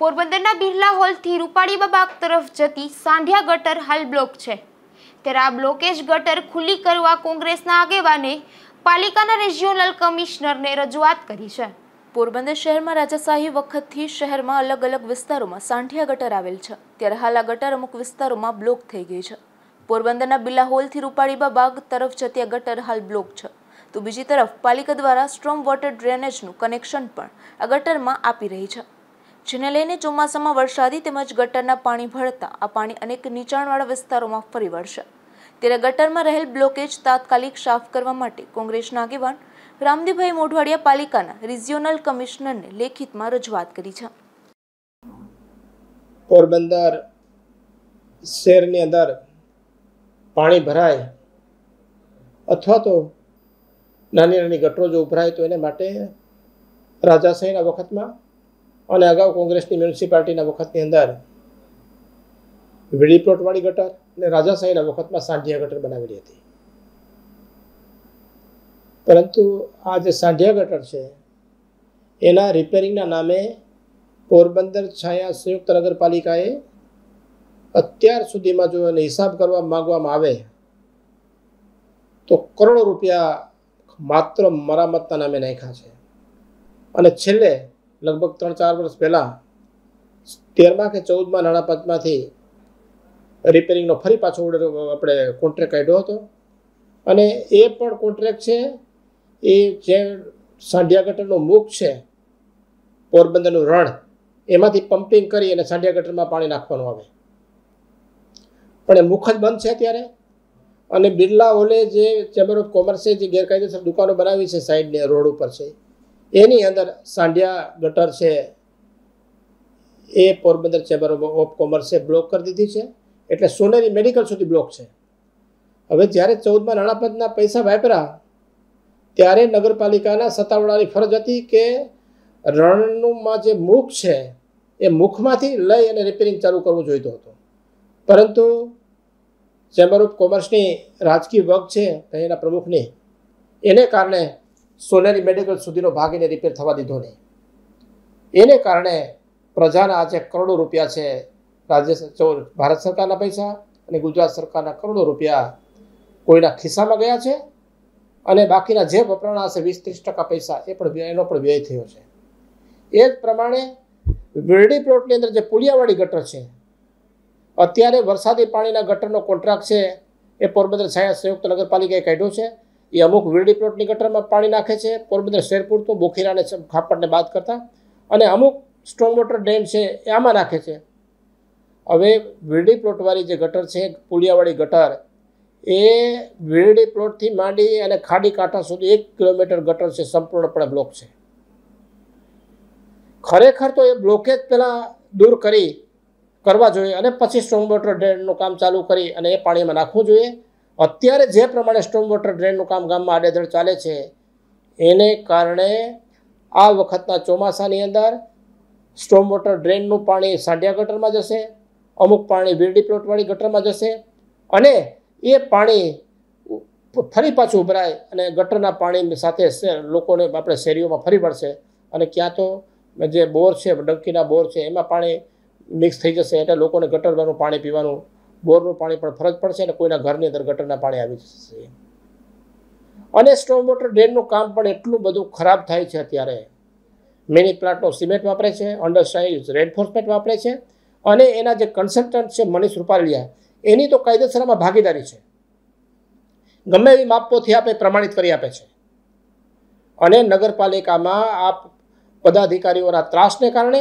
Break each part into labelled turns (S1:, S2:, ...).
S1: પોરબંદરના બિરલા હોલથી રૂપાળી બાગ તરફ જતી સાંઢિયા ગટર હાલ બ્લોક છે. ત્યારે આ બ્લોકેજ ગટર ખુલ્લી કરવા કોંગ્રેસના આગેવાને પાલિકાના રિજિયોનલ કમિશનરને રજૂઆત કરી છે. પોરબંદર શહેરમાં રાજાશાહી વખતથી શહેરમાં અલગ અલગ વિસ્તારોમાં સાંઠિયા ગટર આવેલ છે. ત્યારે હાલ આ ગટર અમુક વિસ્તારોમાં બ્લોક થઈ ગઈ છે. પોરબંદરના બિરલા હોલથી રૂપાળીબા બાગ તરફ જતી આ ગટર હાલ બ્લોક છે. તો બીજી તરફ પાલિકા દ્વારા સ્ટ્રોમ વોટર ડ્રેનેજનું કનેક્શન પણ આ ગટરમાં આપી રહી છે. જેને લઈને ચોમાસામાં વરસાદી તેમજ ગટરના પાણી ભળતા આ પાણી અનેક નીચાણવાળા વિસ્તારોમાં ફરી વળશે. ત્યારે ગટરમાં રહેલ બ્લોકેજ તાત્કાલિક સાફ કરવા માટે કોંગ્રેસના આગેવાન રામદીભાઈ મોઢવાડિયા પાલિકાના રિજિયોનલ કમિશનરને લેખિતમાં રજૂઆત કરી છે.
S2: પોરબંદર શહેરની અંદર પાણી ભરાય અથવા તો નાની નાની ગટરો જો ઉભરાય તો એને માટે રાજાશાહીના વખતમાં અને અગાઉ કોંગ્રેસની મ્યુનિસિપાલિટીના વખતની અંદર વીડી પ્લોટવાળી ગટર અને રાજાશાહીના વખતમાં સાંઢિયા ગટર બનાવેલી હતી. પરંતુ આ જે સાંઢિયા ગટર છે, એના રિપેરિંગના નામે પોરબંદર છાયા સંયુક્ત નગરપાલિકાએ અત્યાર સુધીમાં જો એને હિસાબ કરવા માંગવામાં આવે, તો કરોડો રૂપિયા માત્ર મરામતના નામે નાખ્યા છે. અને છેલ્લે લગભગ ત્રણ ચાર વર્ષ પહેલાં તેરમા કે ચૌદમાં નાણાં પંચમાંથી રિપેરિંગનો ફરી પાછો ઓર્ડર આપણે કોન્ટ્રાક્ટ કાઢ્યો હતો. અને એ પણ કોન્ટ્રાક્ટ છે, એ જે સાંઢિયા ગટરનો મુખ છે, પોરબંદરનું રણ, એમાંથી પમ્પિંગ કરી અને સાંઢિયા ગટરમાં પાણી નાખવાનું આવે. પણ એ મુખ જ બંધ છે અત્યારે. અને બિરલા ઓલે જે ચેમ્બર ઓફ કોમર્સે જે ગેરકાયદેસર દુકાનો બનાવી છે સાઈડને રોડ ઉપર છે એની અંદર સાંઢિયા ગટર છે, એ પોરબંદર ચેમ્બર ઓફ કોમર્સે બ્લોક કરી દીધી છે. એટલે સોનેરી મેડિકલ સુધી બ્લોક છે. હવે જ્યારે ચૌદમાં નાણાપંચના પૈસા વાપર્યા, ત્યારે નગરપાલિકાના સત્તાવાળાની ફરજ હતી કે રણનુંમાં જે મુખ છે, એ મુખમાંથી લઈ અને રિપેરિંગ ચાલુ કરવું જોઈતો હતો. પરંતુ ચેમ્બર ઓફ કોમર્સની રાજકીય વગ છે એના પ્રમુખની. એને કારણે સોનેરી મેડિકલ સુધીનો ભાગીને રિપેર થવા દીધો નહીં. એને કારણે પ્રજાના આજે કરોડો રૂપિયા છે રાજ્ય ભારત સરકારના પૈસા અને ગુજરાત સરકારના કરોડો રૂપિયા કોઈના ખિસ્સામાં ગયા છે અને બાકીના જે વપરાણા હશે વીસ ત્રીસ ટકા પૈસા એ પણ એનો પણ વ્યય થયો છે. એ જ પ્રમાણે વેરડી પ્લોટની અંદર જે પુલિયાવાળી ગટર છે, અત્યારે વરસાદી પાણીના ગટરનો કોન્ટ્રાક્ટ છે, એ પોરબંદર છાયા સંયુક્ત નગરપાલિકાએ કાઢ્યો છે. એ અમુક વીરડી પ્લોટની ગટરમાં પાણી નાખે છે. પોરબંદર શહેર પૂરતું બોખીરાને ખાપડને બાદ કરતાં. અને અમુક સ્ટ્રોંગ વોટર ડેમ છે એ આમાં નાખે છે. હવે વીરડી પ્લોટવાળી જે ગટર છે, પુલિયાવાળી ગટર, એ વીરડી પ્લોટથી માંડી અને ખાડી કાંઠા સુધી એક કિલોમીટર ગટર છે, સંપૂર્ણપણે બ્લોક છે. ખરેખર તો એ બ્લોકેજ પહેલાં દૂર કરી, કરવા જોઈએ અને પછી સ્ટ્રોંગ વોટર ડ્રેનનું કામ ચાલુ કરી અને એ પાણીમાં નાખવું જોઈએ. અત્યારે જે પ્રમાણે સ્ટ્રોંગ વોટર ડ્રેનનું કામ ગામમાં આડેધડ ચાલે છે, એને કારણે આ વખતના ચોમાસાની અંદર સ્ટ્રોમ વોટર ડ્રેનનું પાણી સાંઢિયા ગટરમાં જશે, અમુક પાણી વીરડી પ્લોટવાળી ગટરમાં જશે અને એ પાણી ફરી પાછું ઉભરાય અને ગટરના પાણી સાથે લોકોને આપણે શેરીઓમાં ફરી પડશે અને ક્યાં તો જે બોર છે, ડંકીના બોર છે, એમાં પાણી મિક્સ થઈ જશે એટલે લોકોને ગટરનું પાણી પીવાનું બોરનું પાણી પણ ફરજ પડશે અને કોઈના ઘરની અંદર ગટરના પાણી આવી જશે. અને સ્ટ્રોમ વોટર ડ્રેનનું કામ પણ એટલું બધું ખરાબ થાય છે અત્યારે. મિની પ્લાન્ટનો સિમેન્ટ વાપરે છે અંડરસ્ટાઇઝ રેન્ફોર્સમેન્ટ વાપરે છે અને એના જે કન્સલ્ટન્ટ છે મનીષ રૂપાલિયા, એની તો કાયદેસરમાં ભાગીદારી છે. ગમે એવી માપપોથી આપે, પ્રમાણિત કરી આપે છે. અને નગરપાલિકામાં આ પદાધિકારીઓના ત્રાસને કારણે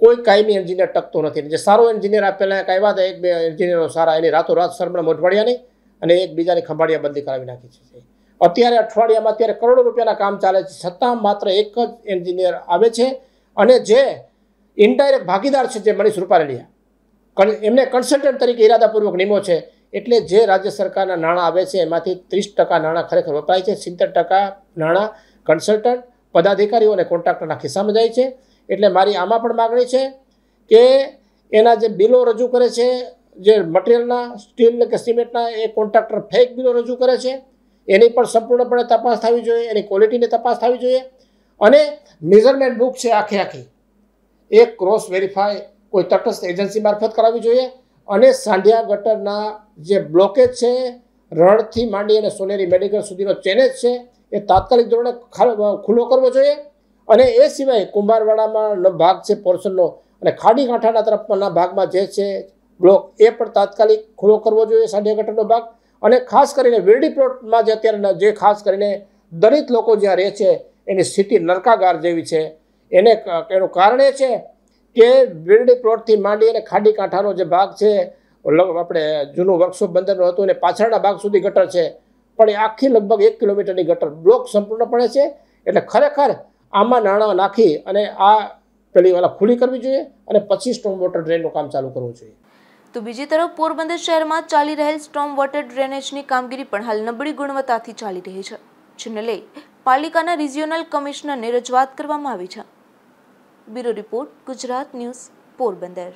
S2: કોઈ કાયમી એન્જિનિયર ટકતો નથી. જે સારો એન્જિનિયર આપેલા આવ્યા હતા, એક બે એન્જિનિયરો સારા, એની રાતોરાત સરમણ મોઢવાડિયાની અને એકબીજાની ખંભાળિયા બંધી કરાવી નાખી છે. અત્યારે અઠવાડિયામાં અત્યારે કરોડો રૂપિયાના કામ ચાલે છે. છતાં માત્ર એક જ એન્જિનિયર આવે છે અને જે ઇનડાયરેક્ટ ભાગીદાર છે જે મનીષ રૂપારેલિયા. એમને કન્સલ્ટન્ટ તરીકે ઇરાદાપૂર્વક નિમો છે. એટલે જે રાજ્ય સરકારના નાણાં આવે છે, એમાંથી ત્રીસ ટકા નાણાં ખરેખર વપરાય છે. સિત્તેર ટકા નાણાં કન્સલ્ટન્ટ પદાધિકારીઓ અને કોન્ટ્રાક્ટરના ખિસ્સામાં જાય છે. એટલે મારી આમાં પણ માગણી છે કે એના જે બિલો રજૂ કરે છે, જે મટીરિયલના સ્ટીલ કે સિમેન્ટના, એ કોન્ટ્રાક્ટર ફેક બિલો રજૂ કરે છે. એની પણ સંપૂર્ણપણે તપાસ થવી જોઈએ, એની ક્વોલિટીની તપાસ થવી જોઈએ. અને મેઝરમેન્ટ બુક છે આખી આખી. એ ક્રોસ વેરીફાઈ કોઈ તટસ્થ એજન્સી મારફત કરાવવી જોઈએ. અને સાંઢિયા ગટરના જે બ્લોકેજ છે, રણથી માંડી અને સોનેરી મેડિકલ સુધીનો ચેનેજ છે, એ તાત્કાલિક ધોરણે ખુલ્લો કરવો જોઈએ. અને એ સિવાય કુંભારવાડામાં ભાગ છે પોર્શનનો અને ખાડી કાંઠાના તરફના ભાગમાં જે છે બ્લોક, એ પણ તાત્કાલિક ખુલ્લો કરવો જોઈએ સાંઢિયા ગટરનો ભાગ. અને ખાસ કરીને વીરડી પ્લોટમાં જે અત્યારે જે ખાસ કરીને દલિત લોકો જ્યાં રહે છે, એની સ્થિતિ નરકાગાર જેવી છે. એને એનું કારણ એ છે કે વેરડી પ્લોટથી માંડી અને ખાડી કાંઠાનો જે ભાગ છે આપણે જૂનું વર્કશોપ બંદરનું હતું અને પાછળના ભાગ સુધી ગટર છે. પણ એ આખી લગભગ એક કિલોમીટરની ગટર બ્લોક સંપૂર્ણપણે છે. એટલે ખરેખર આમાં નાણાં નાખી અને આ પેલી વાલા ખુલ્લી કરવી જોઈએ અને પછી સ્ટોમ વોટર ડ્રેનનું કામ ચાલુ કરવું જોઈએ.
S1: તો બીજી તરફ પોરબંદર શહેરમાં ચાલી રહેલ સ્ટોમ વોટર ડ્રેનેજની કામગીરી પણ હાલ નબળી ગુણવત્તાથી ચાલી રહી છે. જેને લઈ પાલિકાના રિજિયોનલ કમિશનરને રજૂઆત કરવામાં આવી છે. Bureau report, Gujarat news, Porbandar.